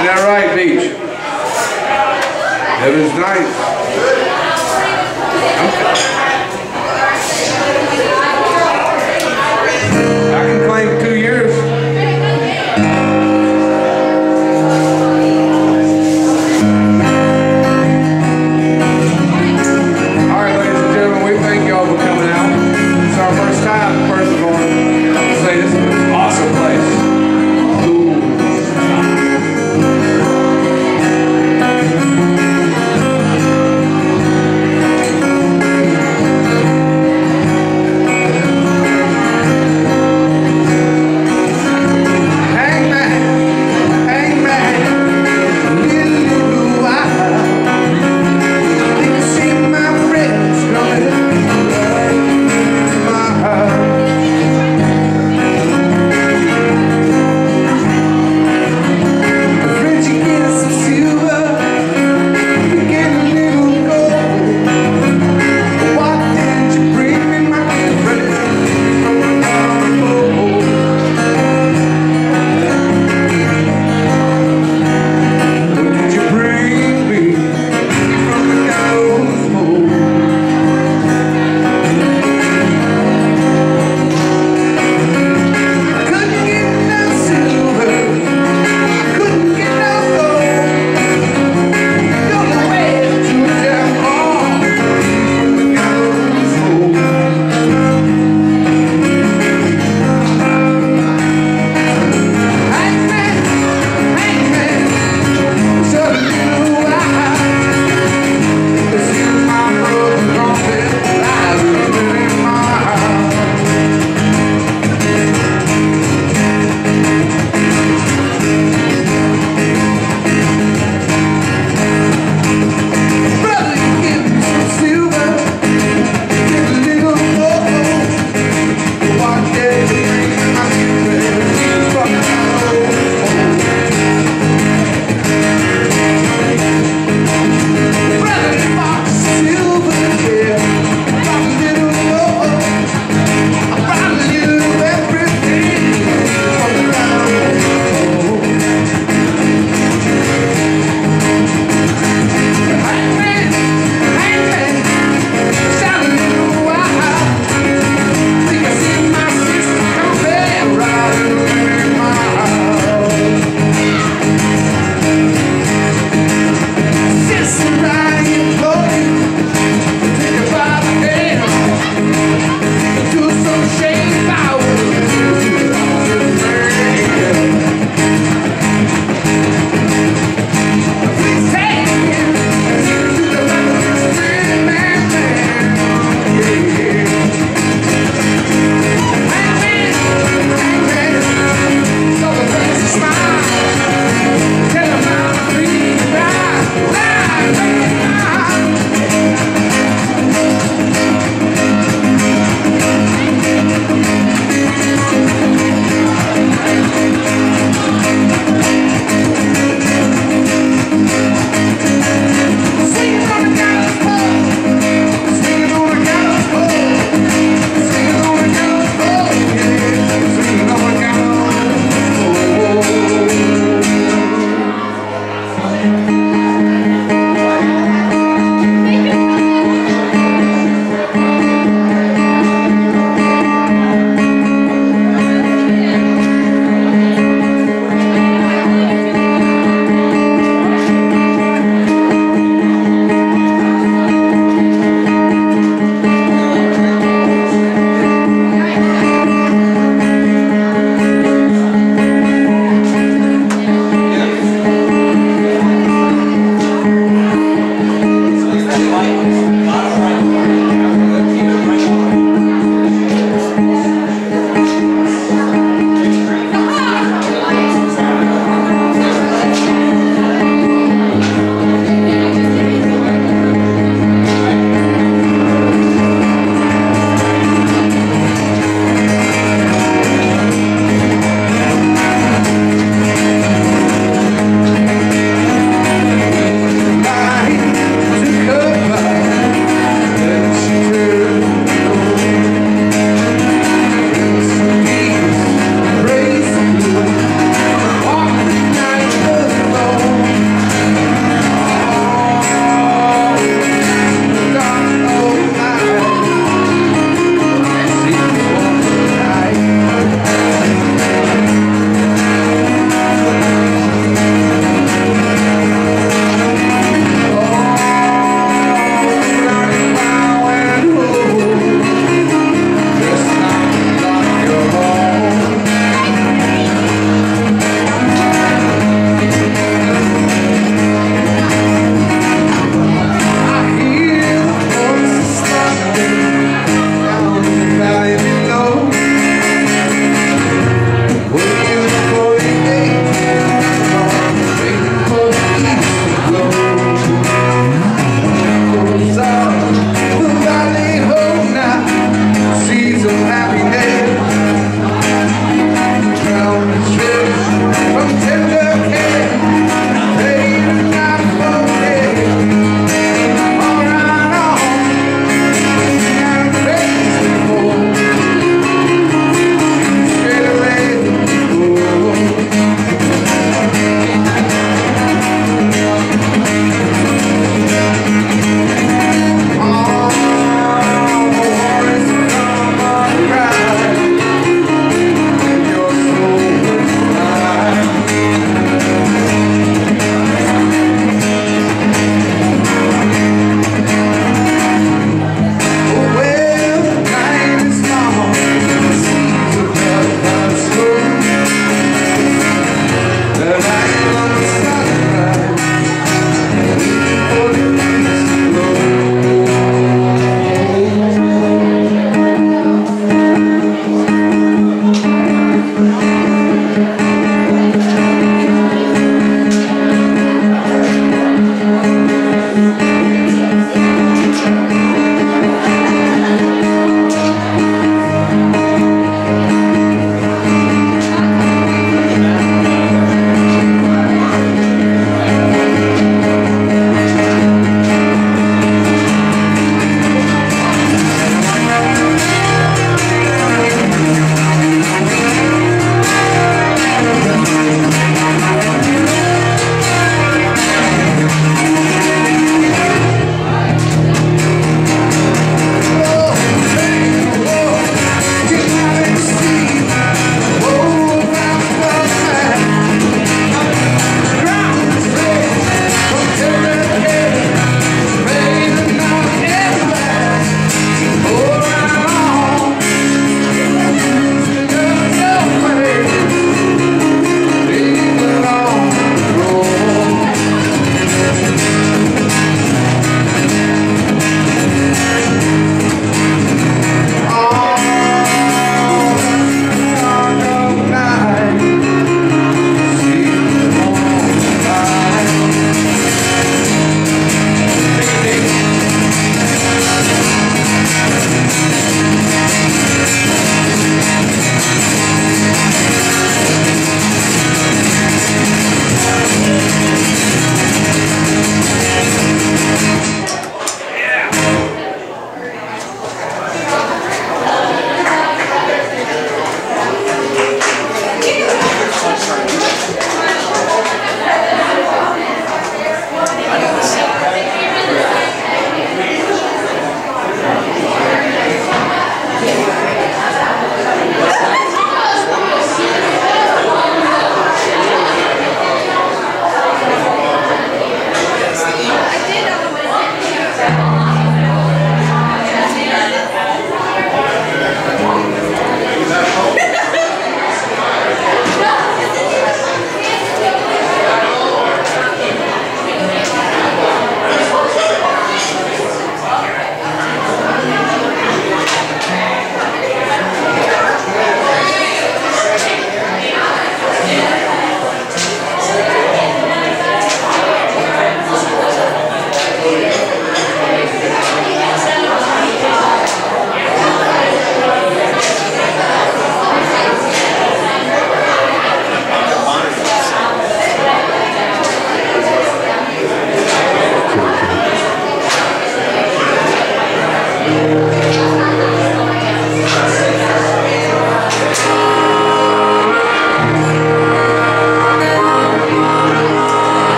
Isn't that right, Beach? Evans Knights.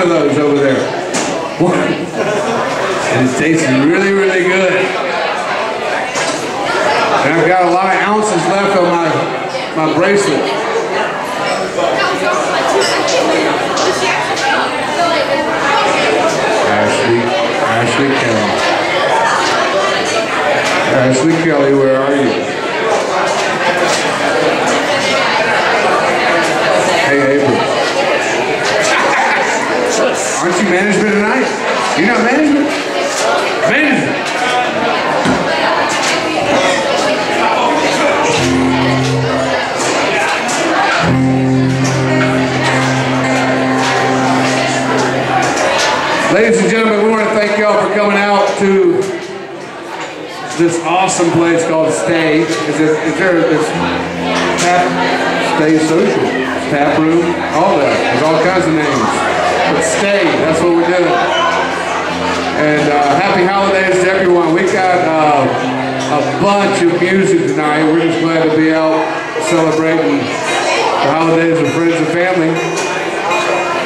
One of those over there. One. And it tastes really, really good. And I've got a lot of ounces left on my my bracelet. Ashley, Ashley Kelly. Ashley Kelly, where are you? Stay. Is, it, is there this tap, Stay Social, Tap Room, all that. There's all kinds of names. But Stay, that's what we're doing. And uh, happy holidays to everyone. We've got uh, a bunch of music tonight. We're just glad to be out celebrating the holidays with friends and family.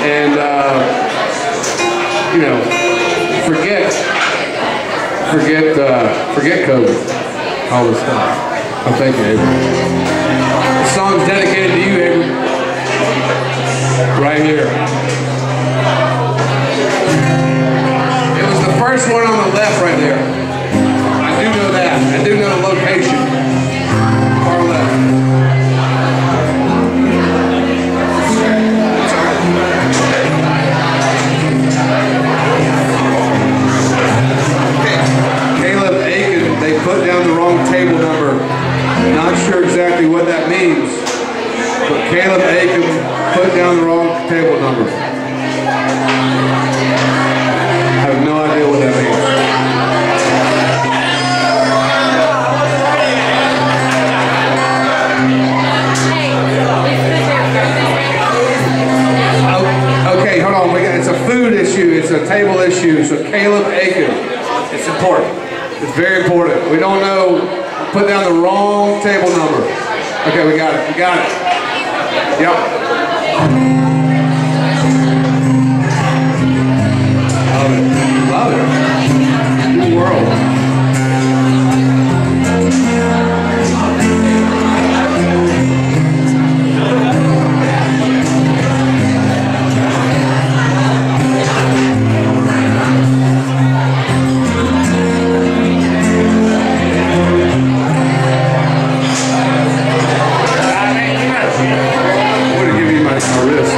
And uh, you know, forget, forget, uh, forget COVID, all this stuff. Oh, thank you, Abel. The song's dedicated to you, Abel. Right here. It was the first one on the left right there. I do know that. I do know the location. my wrist.